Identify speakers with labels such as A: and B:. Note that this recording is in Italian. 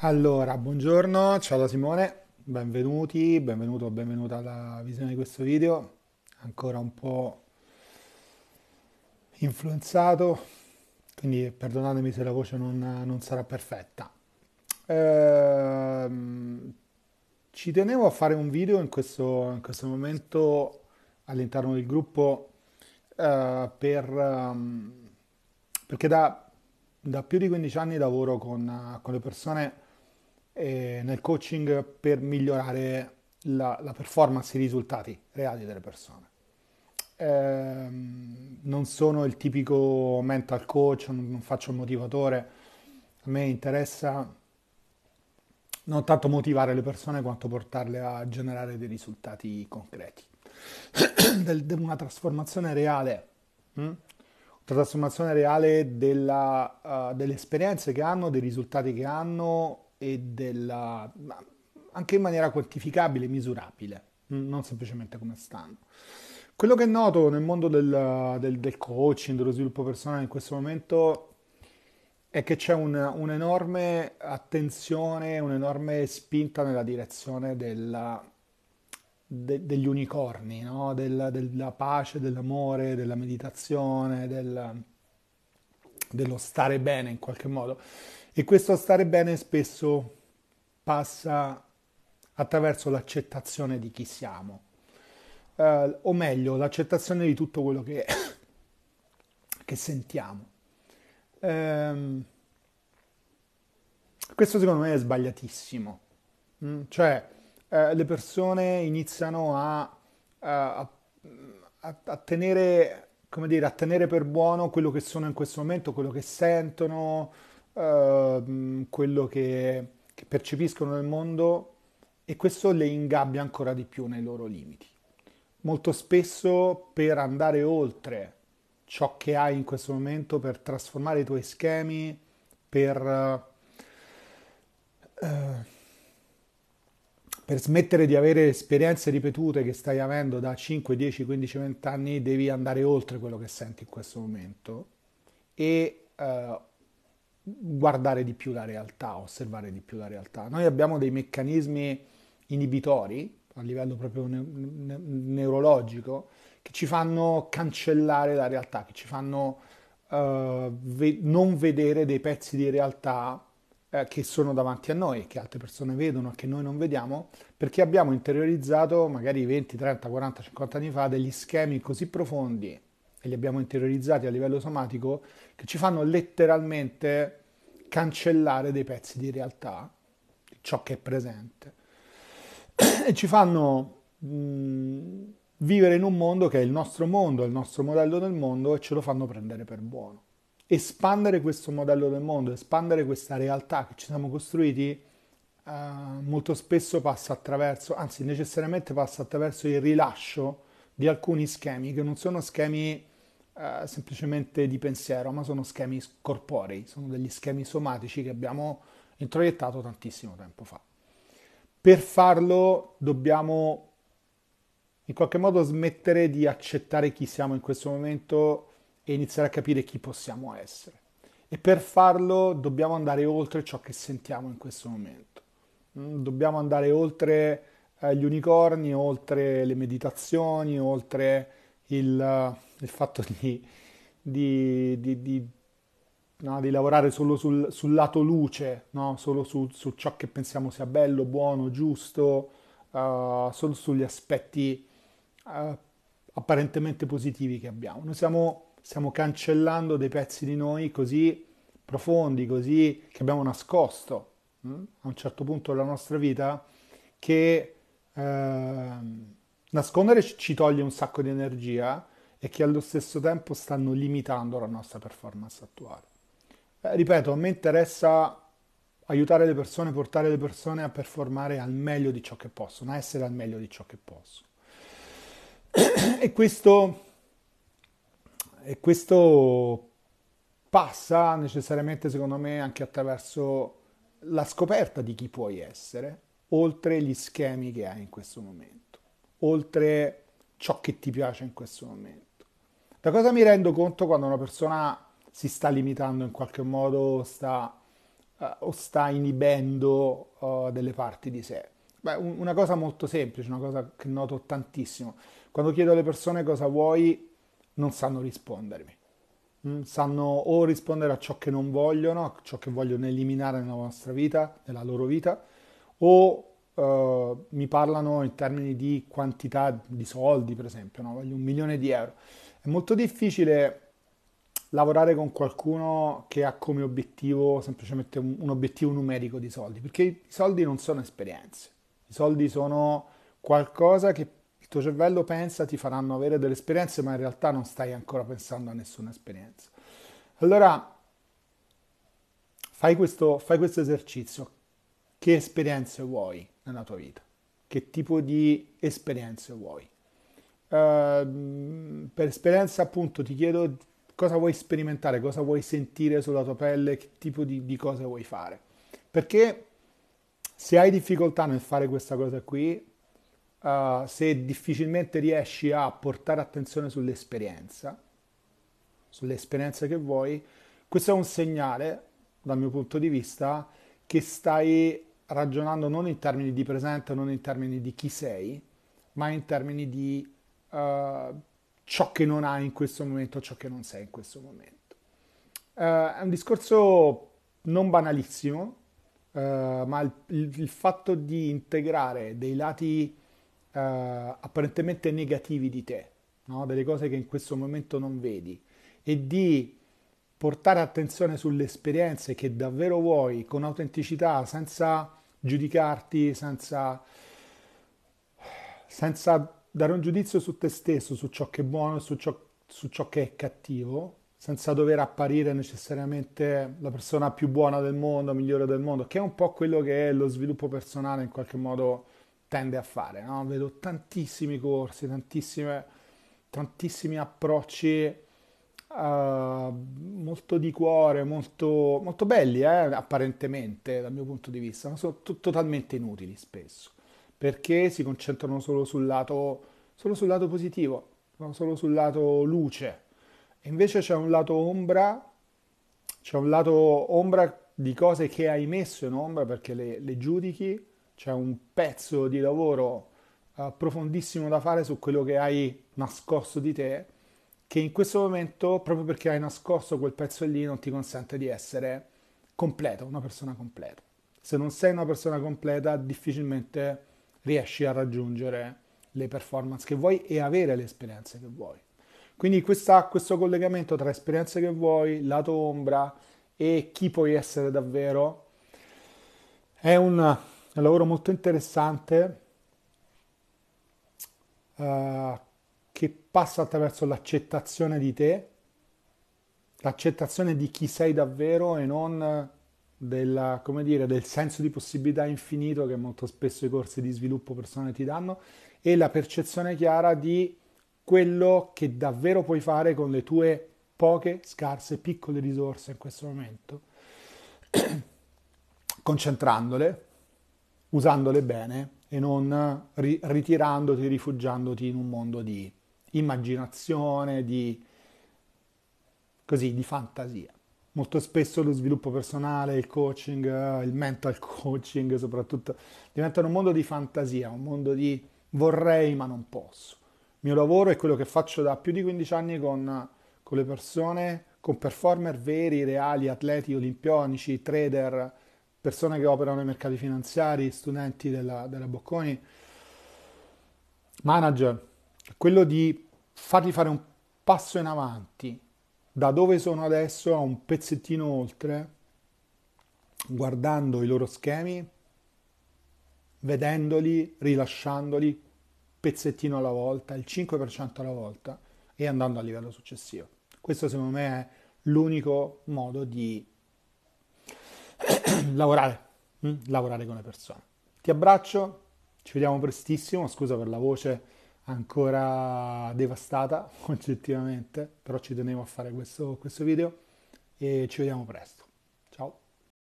A: Allora, buongiorno, ciao da Simone, benvenuti, benvenuto benvenuta alla visione di questo video. Ancora un po' influenzato, quindi perdonatemi se la voce non, non sarà perfetta. Ehm, ci tenevo a fare un video in questo, in questo momento all'interno del gruppo eh, per, ehm, perché da, da più di 15 anni lavoro con, con le persone nel coaching per migliorare la, la, performance, i risultati reali delle persone. Eh, non sono il tipico mental coach, non faccio il motivatore, a me interessa non tanto motivare le persone quanto portarle a generare dei risultati concreti, una trasformazione reale. Hm? Una trasformazione reale della, uh, delle esperienze che hanno, dei risultati che hanno e della, anche in maniera quantificabile, misurabile, non semplicemente come stanno. Quello che noto nel mondo del, del, del coaching, dello sviluppo personale in questo momento è che c'è un, un'enorme attenzione, un'enorme spinta nella direzione della, de, degli unicorni, no? Del, della pace, dell'amore, della meditazione, del, dello stare bene in qualche modo. E questo stare bene spesso passa attraverso l'accettazione di chi siamo, eh, o meglio, l'accettazione di tutto quello che, che sentiamo. Eh, questo secondo me è sbagliatissimo, mm? cioè eh, le persone iniziano a, a, a, a tenere, dire, a tenere per buono quello che sono in questo momento, quello che sentono, uh, quello che, che percepiscono nel mondo e questo le ingabbia ancora di più nei loro limiti. Molto spesso per andare oltre ciò che hai in questo momento, per trasformare i tuoi schemi, per, uh, per smettere di avere esperienze ripetute che stai avendo da 5, 10, 15, 20 anni, devi andare oltre quello che senti in questo momento e uh, guardare di più la realtà, osservare di più la realtà. Noi abbiamo dei meccanismi inibitori a livello proprio ne- ne- neurologico che ci fanno cancellare la realtà, che ci fanno uh, ve- non vedere dei pezzi di realtà uh, che sono davanti a noi, che altre persone vedono, che noi non vediamo, perché abbiamo interiorizzato magari 20, 30, 40, 50 anni fa degli schemi così profondi e li abbiamo interiorizzati a livello somatico che ci fanno letteralmente cancellare dei pezzi di realtà, di ciò che è presente, e ci fanno mh, vivere in un mondo che è il nostro mondo, il nostro modello del mondo e ce lo fanno prendere per buono. Espandere questo modello del mondo, espandere questa realtà che ci siamo costruiti, eh, molto spesso passa attraverso, anzi necessariamente passa attraverso il rilascio di alcuni schemi che non sono schemi eh, semplicemente di pensiero, ma sono schemi corporei, sono degli schemi somatici che abbiamo introiettato tantissimo tempo fa. Per farlo dobbiamo in qualche modo smettere di accettare chi siamo in questo momento e iniziare a capire chi possiamo essere. E per farlo dobbiamo andare oltre ciò che sentiamo in questo momento. Mm, dobbiamo andare oltre eh, gli unicorni, oltre le meditazioni, oltre il, il fatto di, di, di, di no, lavorare solo sul, sul lato luce, no? solo su, su, ciò che pensiamo sia bello, buono, giusto, uh, solo sugli aspetti uh, apparentemente positivi che abbiamo. Noi stiamo, stiamo cancellando dei pezzi di noi così profondi, così che abbiamo nascosto hm? a un certo punto della nostra vita che... Uh, Nascondere ci toglie un sacco di energia e che allo stesso tempo stanno limitando la nostra performance attuale. Eh, ripeto, a me interessa aiutare le persone, portare le persone a performare al meglio di ciò che possono, a essere al meglio di ciò che possono. e questo, e questo passa necessariamente, secondo me, anche attraverso la scoperta di chi puoi essere, oltre gli schemi che hai in questo momento oltre ciò che ti piace in questo momento. Da cosa mi rendo conto quando una persona si sta limitando in qualche modo, sta uh, o sta inibendo uh, delle parti di sé? Beh, un, una cosa molto semplice, una cosa che noto tantissimo. Quando chiedo alle persone cosa vuoi, non sanno rispondermi. Mm, sanno o rispondere a ciò che non vogliono, a ciò che vogliono eliminare nella nostra vita, nella loro vita, o uh, mi parlano in termini di quantità di soldi, per esempio, no? voglio un milione di euro. È molto difficile lavorare con qualcuno che ha come obiettivo semplicemente un, un obiettivo numerico di soldi, perché i soldi non sono esperienze, i soldi sono qualcosa che il tuo cervello pensa ti faranno avere delle esperienze, ma in realtà non stai ancora pensando a nessuna esperienza. Allora, fai questo, fai questo esercizio. Che esperienze vuoi nella tua vita? Che tipo di esperienze vuoi? Uh, per esperienza, appunto, ti chiedo cosa vuoi sperimentare, cosa vuoi sentire sulla tua pelle, che tipo di, di cose vuoi fare. Perché se hai difficoltà nel fare questa cosa qui, uh, se difficilmente riesci a portare attenzione sull'esperienza, sull'esperienza che vuoi, questo è un segnale, dal mio punto di vista, che stai ragionando non in termini di presente, non in termini di chi sei, ma in termini di uh, ciò che non hai in questo momento, ciò che non sei in questo momento. Uh, è un discorso non banalissimo, uh, ma il, il, il, fatto di integrare dei lati apparentemente negativi di te, no? delle cose che in questo momento non vedi, e di portare attenzione sulle esperienze che davvero vuoi, con autenticità, senza giudicarti, senza, senza dare un giudizio su te stesso, su ciò che è buono su ciò, su ciò che è cattivo, senza dover apparire necessariamente la persona più buona del mondo, migliore del mondo, che è un po' quello che lo sviluppo personale in qualche modo tende a fare. No? Vedo tantissimi corsi, tantissimi approcci uh, molto di cuore, molto, molto belli, eh, apparentemente dal mio punto di vista, ma sono t- totalmente inutili spesso, perché si concentrano solo sul lato, solo sul lato positivo, solo sul lato luce. E invece c'è un lato ombra, c'è un lato ombra di cose che hai messo in ombra perché le, le giudichi c'è un pezzo di lavoro uh, profondissimo da fare su quello che hai nascosto di te, che in questo momento, proprio perché hai nascosto quel pezzo lì, non ti consente di essere completa, una persona completa. Se non sei una persona completa, difficilmente riesci a raggiungere le performance che vuoi e avere le esperienze che vuoi. Quindi questa, questo collegamento tra esperienze che vuoi, lato ombra e chi puoi essere davvero è un lavoro molto interessante uh, che passa attraverso l'accettazione di te, l'accettazione di chi sei davvero e non della, dire, del senso di possibilità infinito che molto spesso i corsi di sviluppo personale ti danno e la percezione chiara di quello che davvero puoi fare con le tue poche, scarse, piccole risorse in questo momento, concentrandole usandole bene e non ri- ritirandoti, rifugiandoti in un mondo di immaginazione, di, così, di fantasia. Molto spesso lo sviluppo personale, il coaching, il mental coaching soprattutto, diventano un mondo di fantasia, un mondo di vorrei ma non posso. Il mio lavoro è quello che faccio da più di 15 anni con, con le persone, con performer veri, reali, atleti olimpionici, trader, persone che operano nei mercati finanziari, studenti della, della Bocconi, manager, quello di fargli fare un passo in avanti da dove sono adesso a un pezzettino oltre, guardando i loro schemi, vedendoli, rilasciandoli pezzettino alla volta, il 5% alla volta e andando al livello successivo. Questo secondo me è l'unico modo di lavorare, hm? lavorare con le persone. Ti abbraccio, ci vediamo prestissimo, scusa per la voce ancora devastata oggettivamente, però ci tenevo a fare questo, questo video e ci vediamo presto. Ciao!